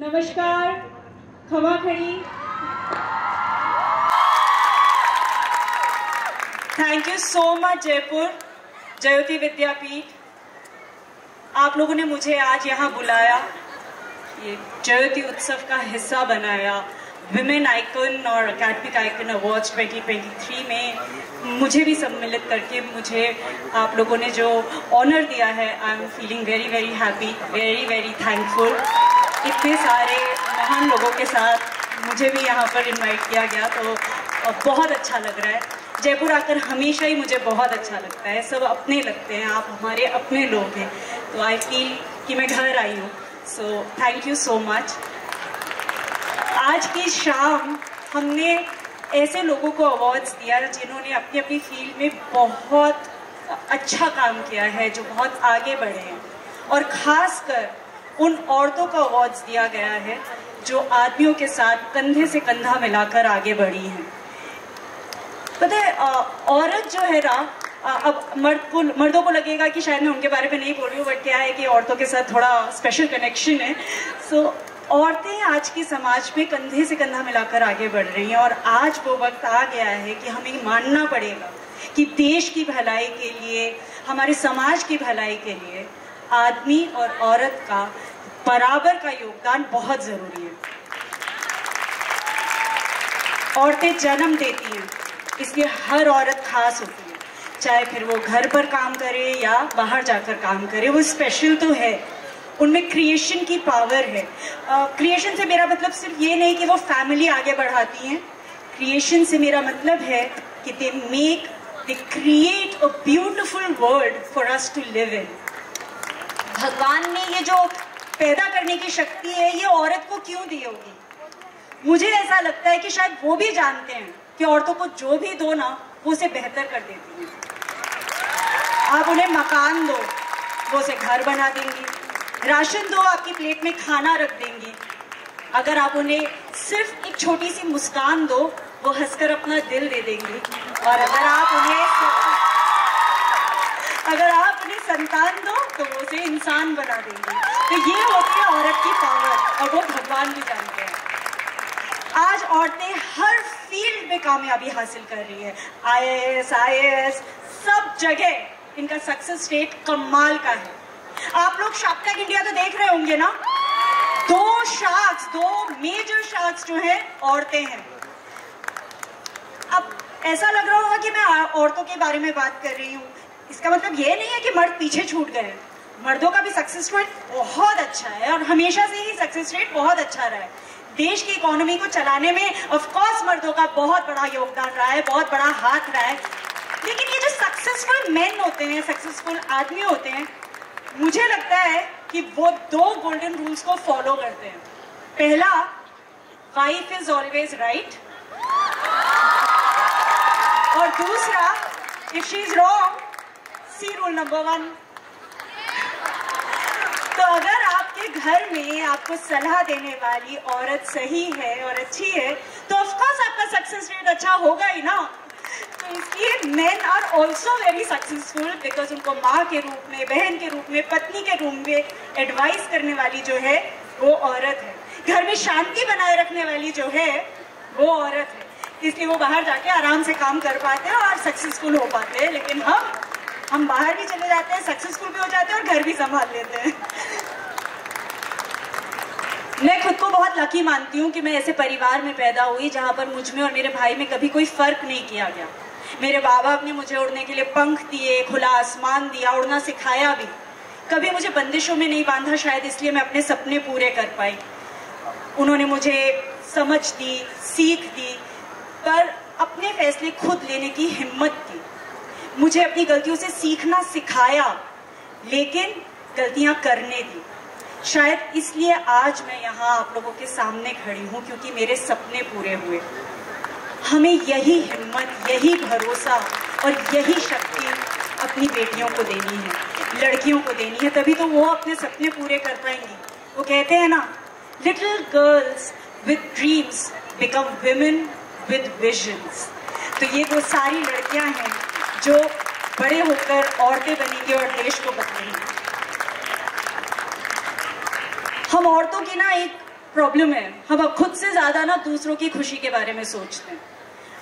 नमस्कार खमा खड़ी thank you so much Jaipur Jyoti Vidyapeeth. आप लोगों ने मुझे आज यहाँ बुलाया। ये जयोति उत्सव का हिस्सा बनाया। विमेन आइकन और अकेडमिक आइकन अवार्ड्स 2023 में मुझे भी सम्मिलित करके मुझे आप लोगों ने जो ऑनर दिया है I am feeling very very happy very very thankful इतने सारे महान लोगों के साथ मुझे भी यहाँ पर इनवाइट किया गया तो बहुत अच्छा लग रहा है। जयपुर आकर हमेशा ही मुझे बहुत अच्छा लगता है। सब अपने लगते हैं, आप हमारे अपने लोग हैं। तो आई फील कि मैं घर आई हूँ। So thank you so much आज की शाम हमने ऐसे लोगों को अवार्ड्स दिया जिन्होंने अपनी अपनी फ़ील्ड में बहुत अच्छा काम किया है, जो बहुत आगे बढ़े हैं। और खासकर उन औरतों का अवार्ड्स दिया गया है जो आदमियों के साथ कंधे से कंधा मिलाकर आगे बढ़ी हैं। पता है औरत जो है ना अब मर्द को मर्दों को लगेगा कि शायद मैं उनके बारे में नहीं बोल रही हूँ बट क्या है कि औरतों के साथ थोड़ा स्पेशल कनेक्शन है। सो so, औरतें आज के समाज में कंधे से कंधा मिलाकर आगे बढ़ रही हैं और आज वो वक्त आ गया है कि हमें मानना पड़ेगा कि देश की भलाई के लिए हमारे समाज की भलाई के लिए आदमी और औरत का बराबर का योगदान बहुत ज़रूरी है। औरतें जन्म देती हैं इसलिए हर औरत खास होती है। चाहे फिर वो घर पर काम करे या बाहर जाकर काम करे वो स्पेशल तो है। उनमें क्रिएशन की पावर है। क्रिएशन uh, से मेरा मतलब सिर्फ़ ये नहीं कि वो फैमिली आगे बढ़ाती हैं। क्रिएशन से मेरा मतलब है कि they make they create a beautiful world for us to live in भगवान ने ये जो पैदा करने की शक्ति है, ये औरत को क्यों दी होगी? मुझे ऐसा लगता है कि शायद वो भी जानते हैं कि औरतों को जो भी दो ना, वो उसे बेहतर कर देती है। आप उन्हें मकान दो, वो उसे घर बना देंगी। राशन दो, आपकी प्लेट में खाना रख देंगी। अगर आप उन्हें सिर्फ़ एक छोटी सी मुस्कान दो, वो हंसकर अपना दिल दे देंगी। और अगर आप उन्हें अगर आप संतान दो तो वो उसे इंसान बना देंगे। तो ये होती है औरत की पावर और वो भगवान भी जानते हैं। आज औरतें हर फ़ील्ड में कामयाबी हासिल कर रही है। आईएएस आईएएस सब जगह इनका सक्सेस रेट कमाल का है। आप लोग शार्क इंडिया तो देख रहे होंगे ना? दो शार्क्स दो मेजर शार्क्स जो है, औरतें हैं। अब ऐसा लग रहा होगा कि मैं औरतों के बारे में बात कर रही हूँ। इसका मतलब ये नहीं है कि मर्द पीछे छूट गए। मर्दों का भी सक्सेस रेट बहुत अच्छा है और हमेशा से ही सक्सेस रेट बहुत अच्छा रहा है। देश की इकोनॉमी को चलाने में ऑफ़ कोर्स मर्दों का बहुत बड़ा योगदान रहा है, बहुत बड़ा हाथ रहा है। लेकिन ये जो सक्सेसफुल मैन होते हैं सक्सेसफुल आदमी होते हैं, मुझे लगता है कि वो दो गोल्डन रूल्स को फॉलो करते हैं। पहला वाइफ इज़ ऑलवेज राइट और दूसरा if she is wrong see rule number one तो अगर आपके घर में आपको सलाह देने वाली औरत सही है और अच्छी है तो ऑफकोर्स आपका सक्सेस रेट अच्छा होगा ही ना। तो इसलिए men are also very successful because उनको माँ के रूप में, बहन के रूप में, पत्नी के रूप में एडवाइस करने वाली जो है, वो औरत है। घर में शांति बनाए रखने वाली जो है, वो औरत है। इसलिए वो बाहर जाके आराम से काम कर पाते हैं और सक्सेसफुल हो पाते हैं। लेकिन हम हम बाहर भी चले जाते हैं सक्सेसफुल भी हो जाते हैं और घर भी संभाल लेते हैं। मैं खुद को बहुत लकी मानती हूँ कि मैं ऐसे परिवार में पैदा हुई जहाँ पर मुझमें और मेरे भाई में कभी कोई फ़र्क नहीं किया गया। मेरे बाबा ने मुझे उड़ने के लिए पंख दिए, खुला आसमान दिया, उड़ना सिखाया भी। कभी मुझे बंदिशों में नहीं बांधा, शायद इसलिए मैं अपने सपने पूरे कर पाई। उन्होंने मुझे समझ दी, सीख दी, पर अपने फैसले खुद लेने की हिम्मत दी। मुझे अपनी गलतियों से सीखना सिखाया, लेकिन गलतियाँ करने दी। शायद इसलिए आज मैं यहाँ आप लोगों के सामने खड़ी हूँ, क्योंकि मेरे सपने पूरे हुए। हमें यही हिम्मत, यही भरोसा और यही शक्ति अपनी बेटियों को देनी है, लड़कियों को देनी है, तभी तो वो अपने सपने पूरे कर पाएँगी। वो कहते हैं ना little girls with dreams become women with visions तो ये वो सारी लड़कियाँ हैं जो बड़े होकर औरतें बनेंगी और देश को बदलेंगी हम औरतों की ना एक प्रॉब्लम है। हम खुद से ज़्यादा ना दूसरों की खुशी के बारे में सोचते हैं।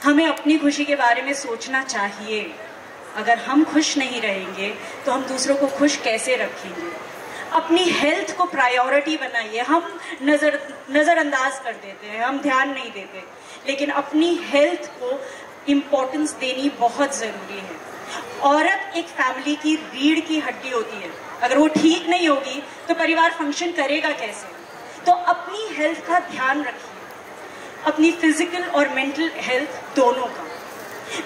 हमें अपनी खुशी के बारे में सोचना चाहिए। अगर हम खुश नहीं रहेंगे तो हम दूसरों को खुश कैसे रखेंगे? अपनी हेल्थ को प्रायोरिटी बनाइए। हम नज़र, नजरअंदाज कर देते हैं। हम ध्यान नहीं देते। लेकिन अपनी हेल्थ को इम्पोर्टेंस देनी बहुत ज़रूरी है। औरत एक फैमिली की रीढ़ की हड्डी होती है। अगर वो ठीक नहीं होगी तो परिवार फ़ंक्शन करेगा कैसे? तो अपनी हेल्थ का ध्यान रखिए। अपनी फ़िज़िकल और मेंटल हेल्थ दोनों का।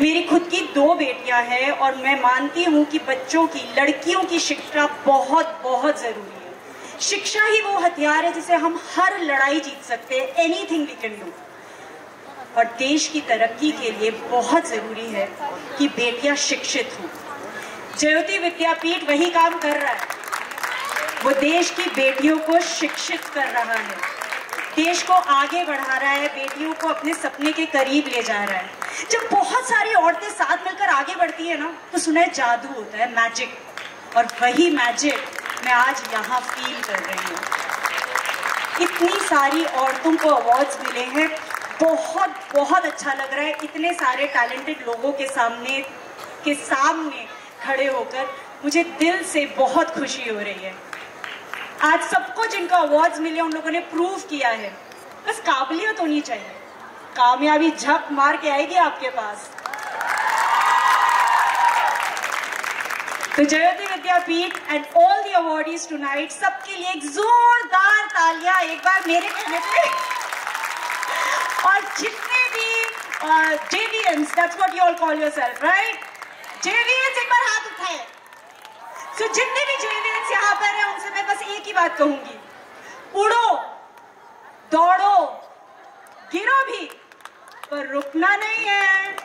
मेरी खुद की दो बेटियाँ हैं और मैं मानती हूँ कि बच्चों की, लड़कियों की शिक्षा बहुत बहुत ज़रूरी है। शिक्षा ही वो हथियार है जिसे हम हर लड़ाई जीत सकते हैं। Anything we can do और देश की तरक्की के लिए बहुत ज़रूरी है कि बेटियाँ शिक्षित हों। ज्योति विद्यापीठ वही काम कर रहा है। वो देश की बेटियों को शिक्षित कर रहा है। देश को आगे बढ़ा रहा है, बेटियों को अपने सपने के करीब ले जा रहा है। जब बहुत सारी औरतें साथ मिलकर आगे बढ़ती है ना तो सुना है जादू होता है मैजिक और वही मैजिक मैं आज यहाँ फील कर रही हूँ। इतनी सारी औरतों को अवार्ड्स मिले हैं बहुत बहुत अच्छा लग रहा है। इतने सारे टैलेंटेड लोगों के सामने के सामने खड़े होकर मुझे दिल से बहुत खुशी हो रही है। आज सबको जिनको अवार्ड्स मिले, उन लोगों ने प्रूव किया है। बस काबिलियत होनी चाहिए। कामयाबी झक मार के आएगी आपके पास। तो Jyoti Vidyapeeth and all the awardees tonight सबके लिए एक जोरदार तालियाँ एक बार मेरे कहने पे और जितने भी Xaverians that's what you all call yourself right Xaverians एक बार हाथ उठाए। सो so, जितने भी जेवियंस यहाँ पर हैं उनसे मैं बस एक ही बात कहूँगी। उड़ो दौड़ो गिरो भी पर रुकना नहीं है।